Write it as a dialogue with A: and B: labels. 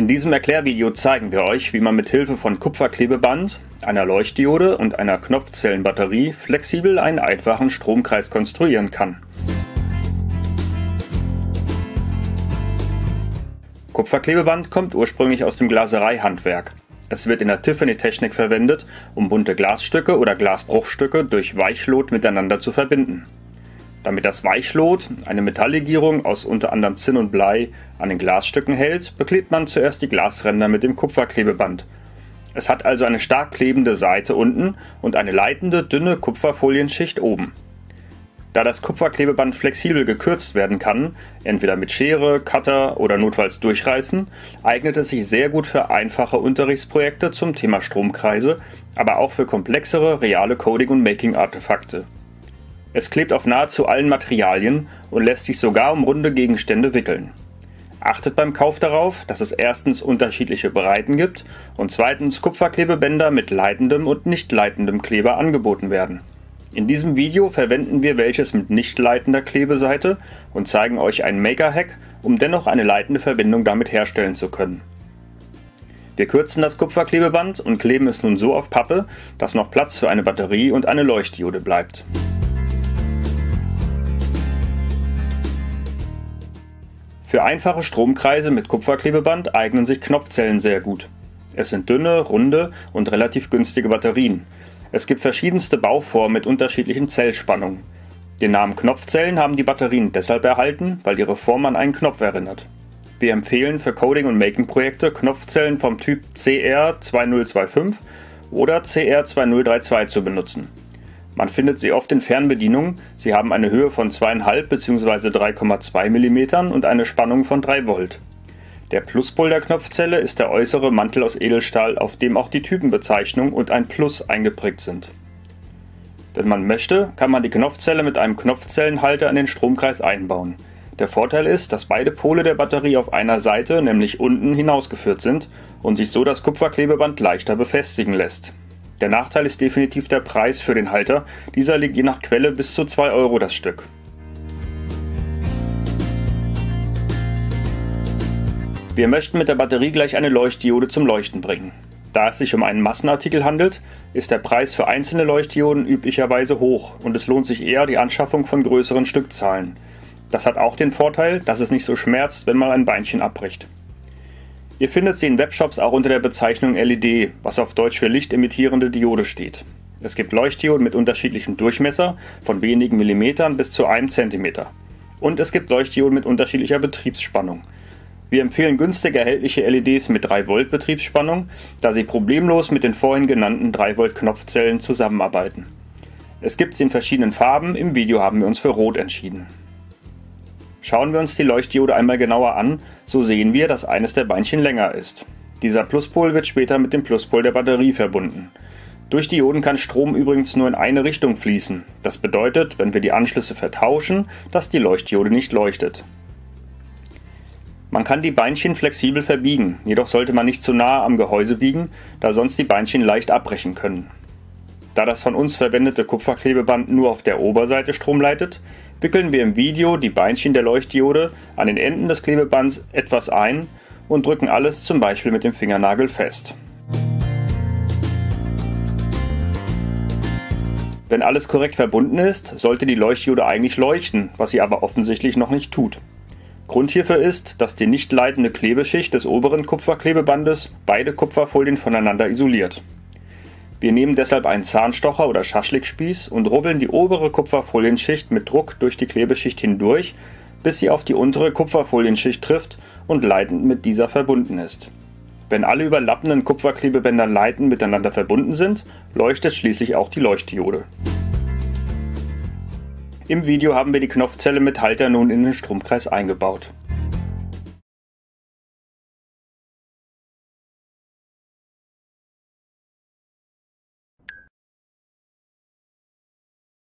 A: In diesem Erklärvideo zeigen wir euch, wie man mit Hilfe von Kupferklebeband, einer Leuchtdiode und einer Knopfzellenbatterie flexibel einen einfachen Stromkreis konstruieren kann. Kupferklebeband kommt ursprünglich aus dem Glasereihandwerk. Es wird in der Tiffany-Technik verwendet, um bunte Glasstücke oder Glasbruchstücke durch Weichlot miteinander zu verbinden. Damit das Weichlot, eine Metalllegierung aus unter anderem Zinn und Blei, an den Glasstücken hält, beklebt man zuerst die Glasränder mit dem Kupferklebeband. Es hat also eine stark klebende Seite unten und eine leitende, dünne Kupferfolienschicht oben. Da das Kupferklebeband flexibel gekürzt werden kann, entweder mit Schere, Cutter oder notfalls durchreißen, eignet es sich sehr gut für einfache Unterrichtsprojekte zum Thema Stromkreise, aber auch für komplexere reale Coding- und Making-Artefakte. Es klebt auf nahezu allen Materialien und lässt sich sogar um runde Gegenstände wickeln. Achtet beim Kauf darauf, dass es erstens unterschiedliche Breiten gibt und zweitens Kupferklebebänder mit leitendem und nicht leitendem Kleber angeboten werden. In diesem Video verwenden wir welches mit nicht leitender Klebeseite und zeigen euch einen Maker-Hack, um dennoch eine leitende Verbindung damit herstellen zu können. Wir kürzen das Kupferklebeband und kleben es nun so auf Pappe, dass noch Platz für eine Batterie und eine Leuchtdiode bleibt. Für einfache Stromkreise mit Kupferklebeband eignen sich Knopfzellen sehr gut. Es sind dünne, runde und relativ günstige Batterien. Es gibt verschiedenste Bauformen mit unterschiedlichen Zellspannungen. Den Namen Knopfzellen haben die Batterien deshalb erhalten, weil ihre Form an einen Knopf erinnert. Wir empfehlen für Coding- und Making-Projekte Knopfzellen vom Typ CR2025 oder CR2032 zu benutzen. Man findet sie oft in Fernbedienungen, sie haben eine Höhe von 2,5 bzw. 3,2 mm und eine Spannung von 3 Volt. Der Pluspol der Knopfzelle ist der äußere Mantel aus Edelstahl, auf dem auch die Typenbezeichnung und ein Plus eingeprägt sind. Wenn man möchte, kann man die Knopfzelle mit einem Knopfzellenhalter in den Stromkreis einbauen. Der Vorteil ist, dass beide Pole der Batterie auf einer Seite, nämlich unten, hinausgeführt sind und sich so das Kupferklebeband leichter befestigen lässt. Der Nachteil ist definitiv der Preis für den Halter. Dieser liegt je nach Quelle bis zu 2 Euro das Stück. Wir möchten mit der Batterie gleich eine Leuchtdiode zum Leuchten bringen. Da es sich um einen Massenartikel handelt, ist der Preis für einzelne Leuchtdioden üblicherweise hoch und es lohnt sich eher die Anschaffung von größeren Stückzahlen. Das hat auch den Vorteil, dass es nicht so schmerzt, wenn mal ein Beinchen abbricht. Ihr findet sie in Webshops auch unter der Bezeichnung LED, was auf Deutsch für lichtemittierende Diode steht. Es gibt Leuchtdioden mit unterschiedlichem Durchmesser, von wenigen Millimetern bis zu einem Zentimeter. Und es gibt Leuchtdioden mit unterschiedlicher Betriebsspannung. Wir empfehlen günstig erhältliche LEDs mit 3 Volt Betriebsspannung, da sie problemlos mit den vorhin genannten 3 Volt Knopfzellen zusammenarbeiten. Es gibt sie in verschiedenen Farben, im Video haben wir uns für Rot entschieden. Schauen wir uns die Leuchtdiode einmal genauer an, so sehen wir, dass eines der Beinchen länger ist. Dieser Pluspol wird später mit dem Pluspol der Batterie verbunden. Durch Dioden kann Strom übrigens nur in eine Richtung fließen. Das bedeutet, wenn wir die Anschlüsse vertauschen, dass die Leuchtdiode nicht leuchtet. Man kann die Beinchen flexibel verbiegen, jedoch sollte man nicht zu nahe am Gehäuse biegen, da sonst die Beinchen leicht abbrechen können. Da das von uns verwendete Kupferklebeband nur auf der Oberseite Strom leitet, wickeln wir im Video die Beinchen der Leuchtdiode an den Enden des Klebebands etwas ein und drücken alles zum Beispiel mit dem Fingernagel fest. Wenn alles korrekt verbunden ist, sollte die Leuchtdiode eigentlich leuchten, was sie aber offensichtlich noch nicht tut. Grund hierfür ist, dass die nicht leitende Klebeschicht des oberen Kupferklebebandes beide Kupferfolien voneinander isoliert. Wir nehmen deshalb einen Zahnstocher oder Schaschlikspieß und rubbeln die obere Kupferfolienschicht mit Druck durch die Klebeschicht hindurch, bis sie auf die untere Kupferfolienschicht trifft und leitend mit dieser verbunden ist. Wenn alle überlappenden Kupferklebebänder leitend miteinander verbunden sind, leuchtet schließlich auch die Leuchtdiode. Im Video haben wir die Knopfzelle mit Halter nun in den Stromkreis eingebaut.